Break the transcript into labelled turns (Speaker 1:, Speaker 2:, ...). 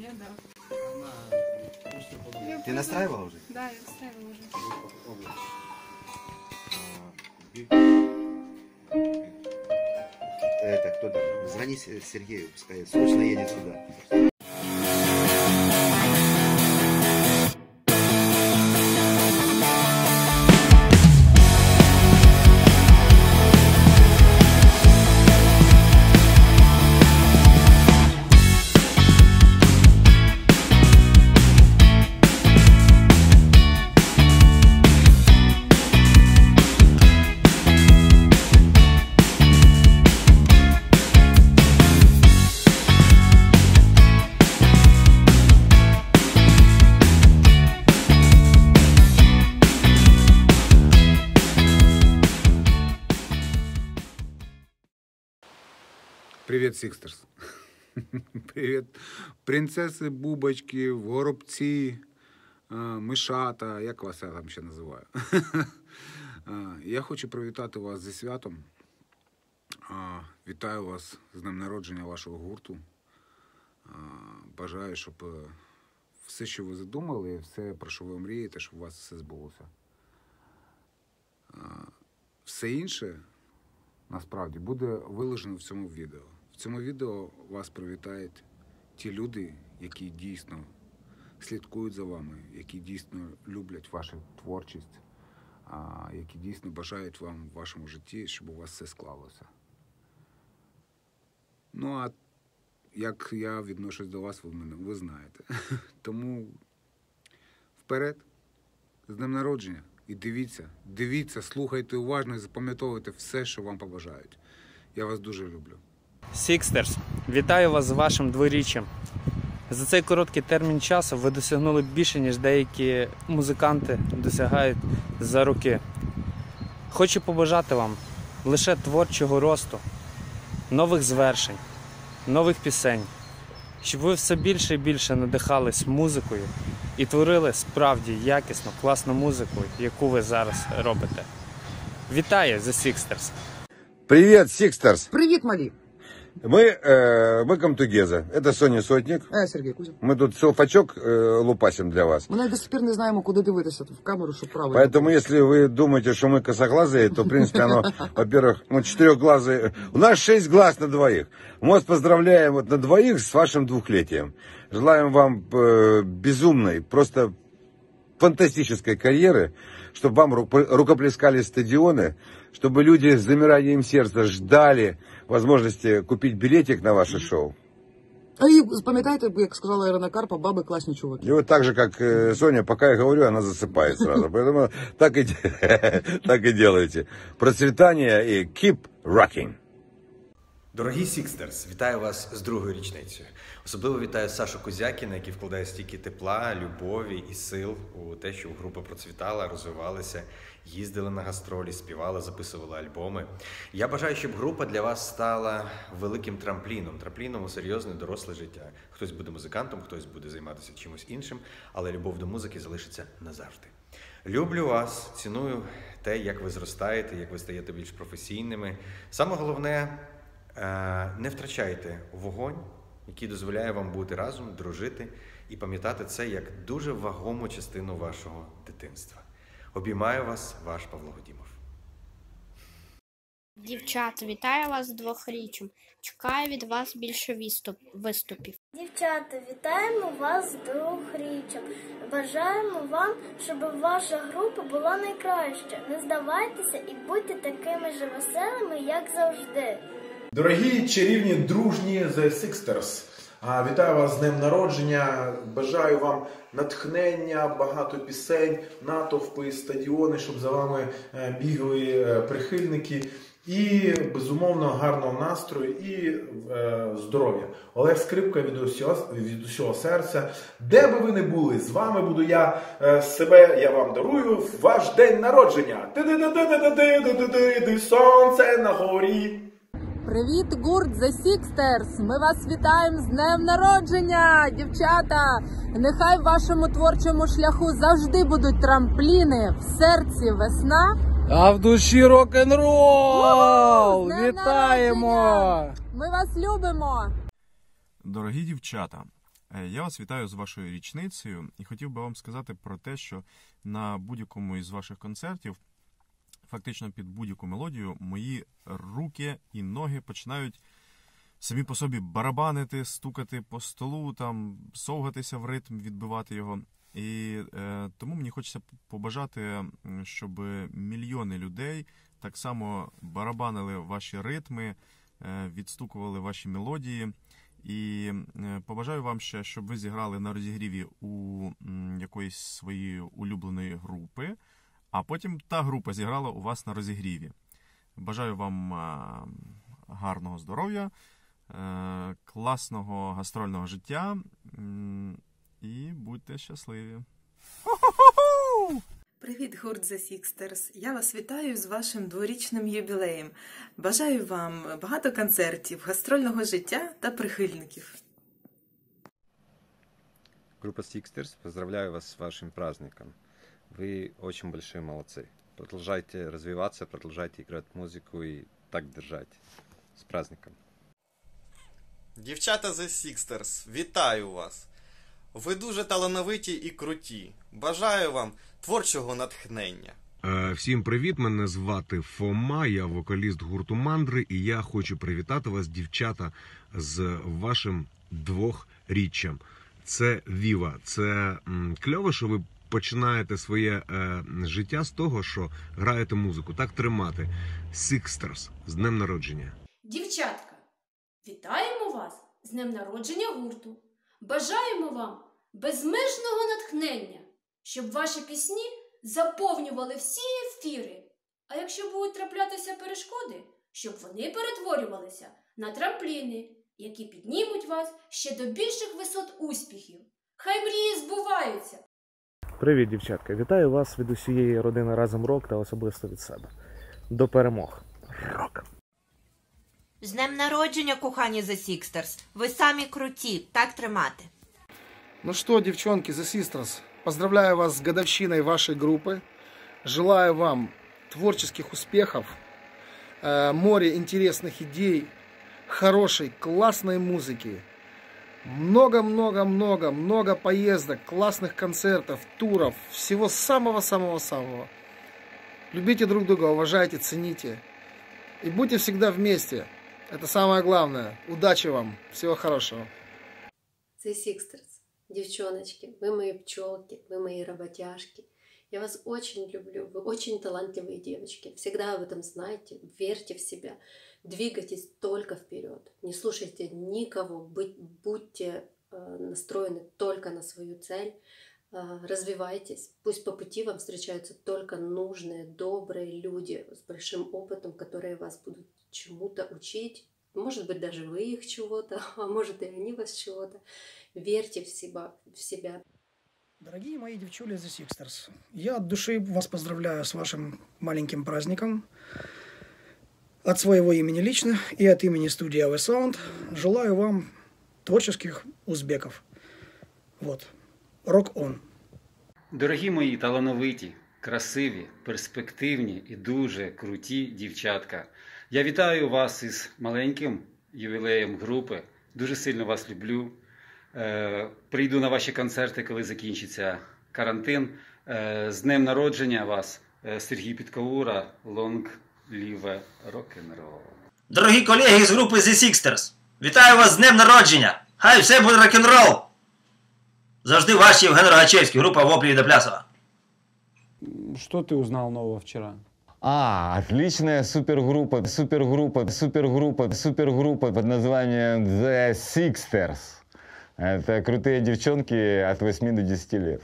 Speaker 1: Я да.
Speaker 2: Ты настраивала уже?
Speaker 1: Да, я ставила уже.
Speaker 2: Это кто там? Звони Сергею, пускай срочно едет сюда.
Speaker 3: Привет, Сикстерс. Привет, принцеси, бубочки, горобці, е, мишата, як вас я там ще називаю. Е, Я хочу привітати вас зі святом. Е, Вітаю вас з днем народження вашого гурту. Бажаю, щоб все, що ви задумали, все, про що ви мрієте, щоб у вас все збулося. Все інше насправді буде виложено в цьому відео. Цьому відео вас привітають ті люди, які дійсно слідкують за вами, які дійсно люблять вашу творчість, які дійсно бажають вам в вашому житті, щоб у вас все склалося. Ну а як я відношусь до вас, ви ви знаєте. Тому вперед, з днем народження. І дивіться, дивіться, слухайте уважно і запам'ятовуйте все, що вам побажають. Я вас дуже люблю.
Speaker 4: Сікстерс, вітаю вас з вашим дворіччям. За цей короткий термін часу ви досягнули більше, ніж деякі музиканти досягають за роки. Хочу побажати вам лише творчого росту, нових звершень, нових пісень, щоб ви все більше і більше надихались музикою і творили справді якісну, класну музику, яку ви зараз робите. Вітаю The Sixters!
Speaker 5: Привет, Сикстерс.
Speaker 6: Привіт, малі.
Speaker 5: Мы, э, мы Комтугеза. Это Соня Сотник.
Speaker 6: А я Сергій Кузя.
Speaker 5: Мы тут селфачок э, лупасим для вас.
Speaker 6: Ми навіть до сих пір не знаємо, куди дивитися тут в камеру, щоб правильно.
Speaker 5: Поэтому, если вы думаете, что мы косоглазые, то, в принципе, оно, во-первых, ну, четырехглазые. У нас шесть глаз на двоих. Мы вас поздравляем вот на двоих с вашим двухлетием. Желаем вам э, безумной, просто фантастической карьеры, чтобы вам ру- рукоплескали стадионы, чтобы люди с замиранием сердца ждали возможности купить билетик на ваше шоу.
Speaker 6: А і пам'ятаєте, як сказала Ірина Карпа, баби класні чуваки.
Speaker 5: И вот так же, как э, Соня, пока я говорю, она засыпает сразу. Поэтому так и, де- так и делайте. Процветания и keep rocking.
Speaker 7: Дорогі Сікстерс, вітаю вас з другою річницею. Особливо вітаю Сашу Козякіна, який вкладає стільки тепла, любові і сил у те, щоб група процвітала, розвивалася, їздили на гастролі, співали, записували альбоми. Я бажаю, щоб група для вас стала великим трампліном, трампліном у серйозне доросле життя. Хтось буде музикантом, хтось буде займатися чимось іншим, але любов до музики залишиться назавжди. Люблю вас, ціную те, як ви зростаєте, як ви стаєте більш професійними. Саме головне, не втрачайте вогонь, який дозволяє вам бути разом, дружити і пам'ятати це як дуже вагому частину вашого дитинства. Обіймаю вас, ваш Павло Годімов.
Speaker 8: Дівчата, вітаю вас з двохріччям. Чекаю від вас більше виступ, виступів.
Speaker 9: Дівчата, вітаємо вас з другоріччям. Бажаємо вам, щоб ваша група була найкраща. Не здавайтеся і будьте такими ж веселими, як завжди.
Speaker 10: Дорогі чарівні дружні The Sixters, вітаю вас з днем народження. Бажаю вам натхнення, багато пісень, натовпи, стадіони, щоб за вами е, бігали е, прихильники. І безумовно гарного настрою і е, здоров'я. Олег Скрипка від усього, від усього серця. Де би ви не були, з вами буду я е, себе. Я вам дарую ваш день народження. Ти-ди-ди-ди-ди-ди-ди-ди-ди, Сонце на горі.
Speaker 11: Привіт, гурт The Sixters! Ми вас вітаємо з днем народження, дівчата! Нехай в вашому творчому шляху завжди будуть трампліни, в серці весна.
Speaker 4: А в душі рок-н-рол! Вітаємо!
Speaker 11: народження! Ми вас любимо!
Speaker 12: Дорогі дівчата,
Speaker 1: Е, Я вас вітаю з вашою річницею і хотів би вам сказати про те, що на будь-якому із ваших концертів, фактично під будь-яку мелодію, мої руки і ноги починають самі по собі барабанити, стукати по столу, там совгатися в ритм, відбивати його. І е, тому мені хочеться побажати, щоб мільйони людей так само барабанили ваші ритми, е, відстукували ваші мелодії. І е, побажаю вам ще, щоб ви зіграли на розігріві у якоїсь своєї улюбленої групи, а потім та група зіграла у вас на розігріві. Бажаю вам гарного здоров'я, е, класного гастрольного життя і будьте щасливі.
Speaker 12: Привіт, гурт The Sixters! Я вас вітаю з вашим дворічним юбілеєм. Бажаю вам багато концертів, гастрольного життя та прихильників.
Speaker 13: Группа Sixters, поздравляю вас с вашим праздником. Вы очень большие молодцы. Продолжайте развиваться, продолжайте играть музыку и так держать. С праздником.
Speaker 14: Дівчата The Sixters, вітаю вас! Ви дуже талановиті і круті. Бажаю вам творчого натхнення.
Speaker 15: Е, Всім привіт! Мене звати Фома, я вокаліст гурту Мандри, і я хочу привітати вас, дівчата, з вашим двохріччям. Це Віва. Це м, кльово, що ви починаєте своє е, життя з того, що граєте музику. Так тримати. Sixters з днем народження.
Speaker 16: Дівчатка, вітаємо вас з днем народження гурту. Бажаємо вам безмежного натхнення, щоб ваші пісні заповнювали всі ефіри. А якщо будуть траплятися перешкоди, щоб вони перетворювалися на трампліни, які піднімуть вас ще до більших висот успіхів. Хай мрії збуваються!
Speaker 17: Привіт, дівчатка! Вітаю вас від усієї родини разом рок та особисто від себе. До перемог! Рок!
Speaker 18: З днем народження, кохані The Sixters. Ви самі круті, так тримати.
Speaker 19: Ну что, девчонки, The Sisters, поздравляю вас с годовщиной вашей группы. Желаю вам творческих успехов, э, море интересных идей, хорошей, классной музыки. Много-много-много, много поездок, классных концертов, туров, всего самого-самого-самого. Любите друг друга, уважайте, цените. И будьте всегда вместе. Это самое главное. Удачи вам. Всего хорошего.
Speaker 20: The Sixters, девчоночки, вы мои пчелки, вы мои работяжки. Я вас очень люблю, вы очень талантливые девочки. Всегда об этом знайте, верьте в себя, двигайтесь только вперед. Не слушайте никого, быть, будьте э, настроены только на свою цель. Э, развивайтесь. Пусть по пути вам встречаются только нужные, добрые люди с большим опытом, которые вас будут чему-то учить. Может быть, даже вы их чего-то, а может и они вас чего-то. Верьте в себя, в себя.
Speaker 21: Дорогие мои девчули The Sixters, я от души вас поздравляю с вашим маленьким праздником. От своего имени лично и от имени студии AV Sound желаю вам творческих узбеков. Вот. Рок он.
Speaker 22: Дорогі мої талановиті, красиві, перспективні і дуже круті дівчатка. Я вітаю вас із маленьким ювілеєм групи. Дуже сильно вас люблю. Е, прийду на ваші концерти, коли закінчиться карантин. Е, з днем народження вас, е, Сергій Підкаура, Long Live Rock'n'Roll.
Speaker 23: Дорогі колеги з групи The Sixters, вітаю вас з днем народження! Хай все буде рок-н-рол! Завжди ваш Євген Рогачевський, група Воплі до Плясова.
Speaker 24: Что ты узнал нового вчера?
Speaker 25: А, отличная супергруппа, супергруппа, супергруппа, супергруппа под названием The Sixters. Это крутые девчонки от 8 до 10 лет.